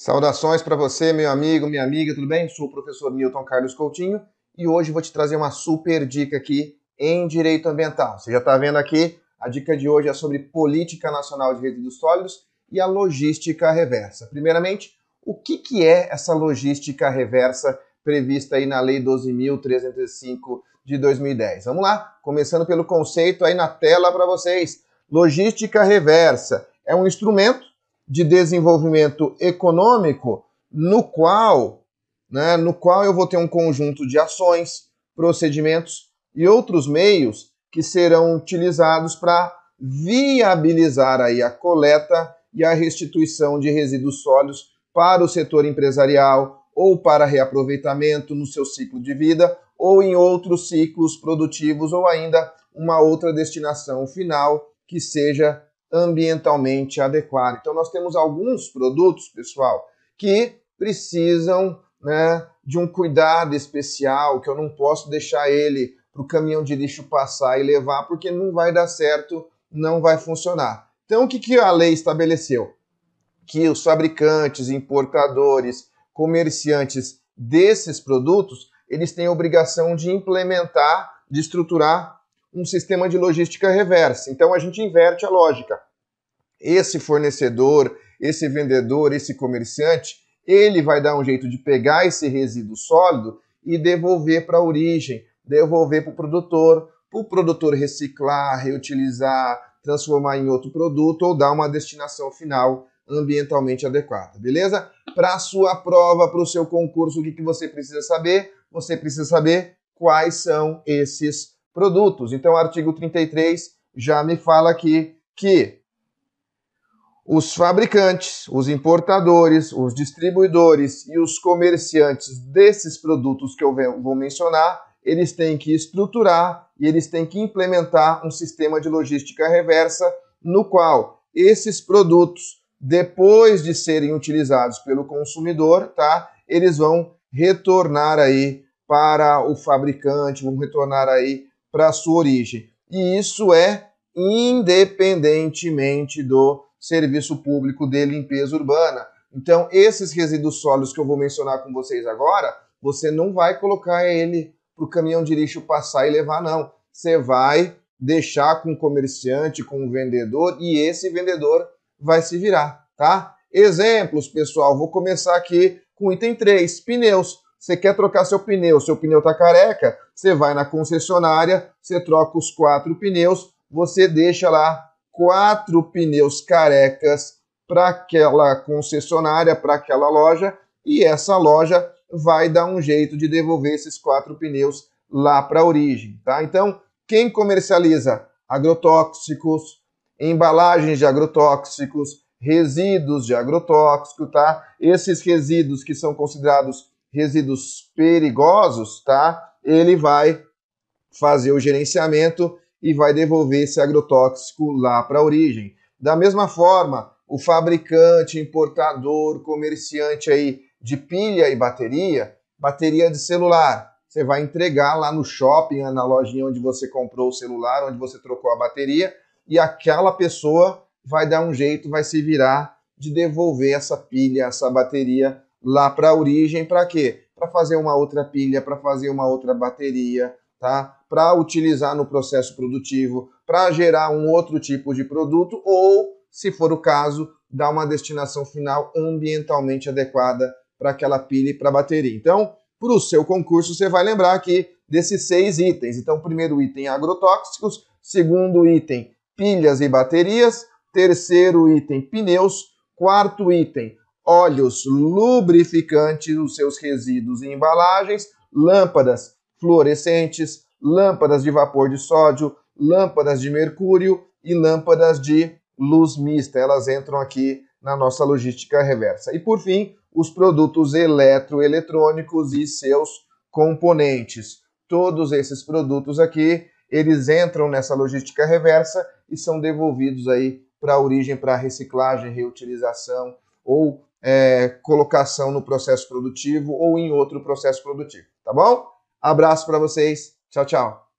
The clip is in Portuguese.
Saudações para você, meu amigo, minha amiga, tudo bem? Sou o professor Newton Carlos Coutinho e hoje vou te trazer uma super dica aqui em direito ambiental. Você já está vendo aqui, a dica de hoje é sobre política nacional de resíduos sólidos e a logística reversa. Primeiramente, o que, que é essa logística reversa prevista aí na Lei 12.305 de 2010? Vamos lá, começando pelo conceito aí na tela para vocês. Logística reversa é um instrumento de desenvolvimento econômico no qual, né, no qual eu vou ter um conjunto de ações, procedimentos e outros meios que serão utilizados para viabilizar aí a coleta e a restituição de resíduos sólidos para o setor empresarial ou para reaproveitamento no seu ciclo de vida ou em outros ciclos produtivos ou ainda uma outra destinação final que seja ambientalmente adequado. Então, nós temos alguns produtos, pessoal, que precisam né, de um cuidado especial, que eu não posso deixar ele para o caminhão de lixo passar e levar, porque não vai dar certo, não vai funcionar. Então, o que, que a lei estabeleceu? Que os fabricantes, importadores, comerciantes desses produtos, eles têm a obrigação de implementar, de estruturar um sistema de logística reversa. Então a gente inverte a lógica. Esse fornecedor, esse vendedor, esse comerciante, ele vai dar um jeito de pegar esse resíduo sólido e devolver para a origem, devolver para o produtor, para o produtor reciclar, reutilizar, transformar em outro produto ou dar uma destinação final ambientalmente adequada, beleza? Para a sua prova, para o seu concurso, o que, que você precisa saber? Você precisa saber quais são esses produtos. Então, o artigo 33 já me fala aqui que os fabricantes, os importadores, os distribuidores e os comerciantes desses produtos que eu vou mencionar, eles têm que estruturar e eles têm que implementar um sistema de logística reversa no qual esses produtos, depois de serem utilizados pelo consumidor, tá, eles vão retornar aí para o fabricante, vão retornar aí para a sua origem. E isso é independentemente do serviço público de limpeza urbana. Então, esses resíduos sólidos que eu vou mencionar com vocês agora, você não vai colocar ele para o caminhão de lixo passar e levar, não. Você vai deixar com o comerciante, com o vendedor, e esse vendedor vai se virar, tá? Exemplos, pessoal, vou começar aqui com item 3, pneus. Você quer trocar seu pneu, seu pneu está careca, você vai na concessionária, você troca os quatro pneus, você deixa lá quatro pneus carecas para aquela concessionária, para aquela loja, e essa loja vai dar um jeito de devolver esses quatro pneus lá para a origem, tá? Então, quem comercializa agrotóxicos, embalagens de agrotóxicos, resíduos de agrotóxico, tá? Esses resíduos que são considerados resíduos perigosos, tá? Ele vai fazer o gerenciamento e vai devolver esse agrotóxico lá para a origem. Da mesma forma, o fabricante, importador, comerciante aí de pilha e bateria, bateria de celular, você vai entregar lá no shopping, na lojinha onde você comprou o celular, onde você trocou a bateria, e aquela pessoa vai dar um jeito, vai se virar de devolver essa pilha, essa bateria lá para a origem, para quê? Para fazer uma outra pilha, para fazer uma outra bateria, tá? Para utilizar no processo produtivo, para gerar um outro tipo de produto ou, se for o caso, dar uma destinação final ambientalmente adequada para aquela pilha e para a bateria. Então, para o seu concurso, você vai lembrar aqui desses seis itens. Então, primeiro item agrotóxicos, segundo item pilhas e baterias, terceiro item pneus, quarto item óleos lubrificantes, os seus resíduos e embalagens, lâmpadas fluorescentes, lâmpadas de vapor de sódio, lâmpadas de mercúrio e lâmpadas de luz mista. Elas entram aqui na nossa logística reversa. E por fim, os produtos eletroeletrônicos e seus componentes. Todos esses produtos aqui, eles entram nessa logística reversa e são devolvidos aí para a origem, para reciclagem, reutilização ou é, colocação no processo produtivo ou em outro processo produtivo, tá bom? Abraço para vocês, tchau, tchau.